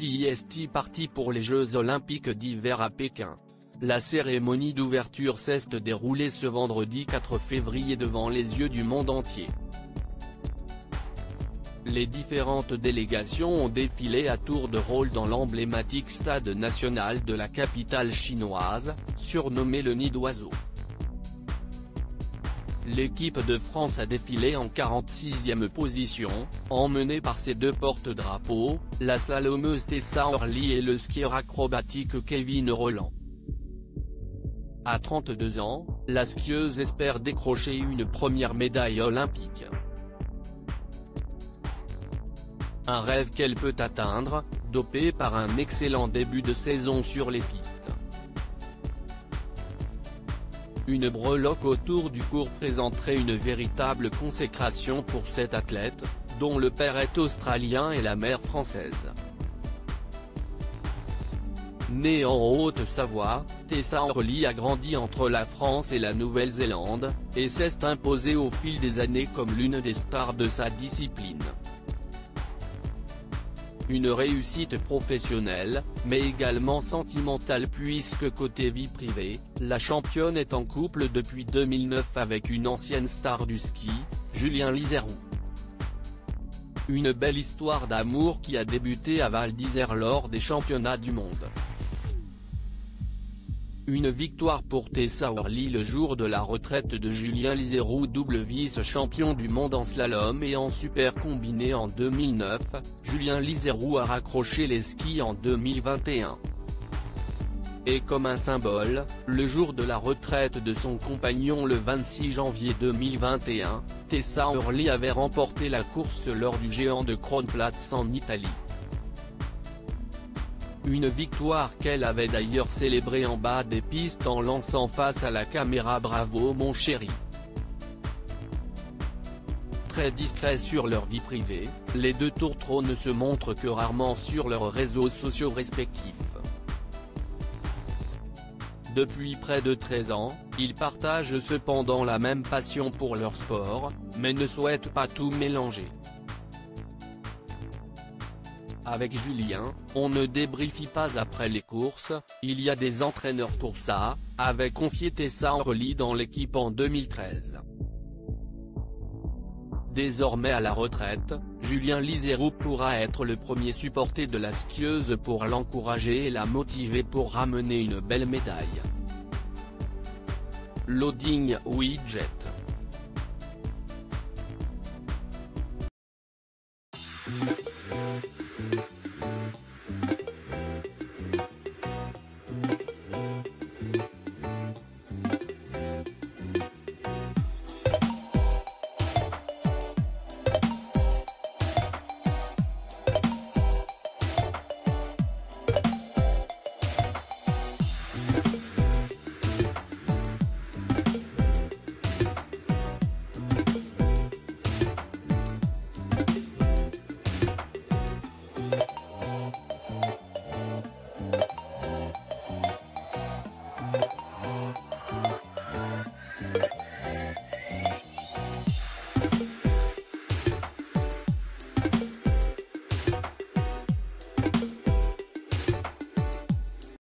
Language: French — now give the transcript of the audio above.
CIST parti pour les Jeux Olympiques d'hiver à Pékin? La cérémonie d'ouverture s'est déroulée ce vendredi 4 février devant les yeux du monde entier. Les différentes délégations ont défilé à tour de rôle dans l'emblématique stade national de la capitale chinoise, surnommé le Nid d'Oiseau. L'équipe de France a défilé en 46e position, emmenée par ses deux porte-drapeaux, la slalomeuse Tessa Orly et le skieur acrobatique Kevin Roland. À 32 ans, la skieuse espère décrocher une première médaille olympique. Un rêve qu'elle peut atteindre, dopée par un excellent début de saison sur les pistes. Une breloque autour du cours présenterait une véritable consécration pour cet athlète, dont le père est australien et la mère française. Née en Haute-Savoie, Tessa Orly a grandi entre la France et la Nouvelle-Zélande, et s'est imposée au fil des années comme l'une des stars de sa discipline. Une réussite professionnelle, mais également sentimentale puisque côté vie privée, la championne est en couple depuis 2009 avec une ancienne star du ski, Julien Liserou. Une belle histoire d'amour qui a débuté à Val d'Isère lors des championnats du monde. Une victoire pour Tessa Worley le jour de la retraite de Julien Liserou double vice-champion du monde en slalom et en super combiné en 2009, Julien Liserou a raccroché les skis en 2021. Et comme un symbole, le jour de la retraite de son compagnon le 26 janvier 2021, Tessa Orly avait remporté la course lors du géant de Kronplatz en Italie. Une victoire qu'elle avait d'ailleurs célébrée en bas des pistes en lançant face à la caméra Bravo mon chéri. Très discrets sur leur vie privée, les deux tourtereaux ne se montrent que rarement sur leurs réseaux sociaux respectifs. Depuis près de 13 ans, ils partagent cependant la même passion pour leur sport, mais ne souhaitent pas tout mélanger. Avec Julien, on ne débriefie pas après les courses, il y a des entraîneurs pour ça, avait confié Tessa Orly dans l'équipe en 2013. Désormais à la retraite, Julien Liseroux pourra être le premier supporter de la skieuse pour l'encourager et la motiver pour ramener une belle médaille. Loading Widget